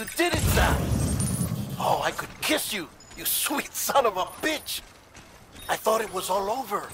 you did it, Sam. Oh, I could kiss you, you sweet son of a bitch. I thought it was all over.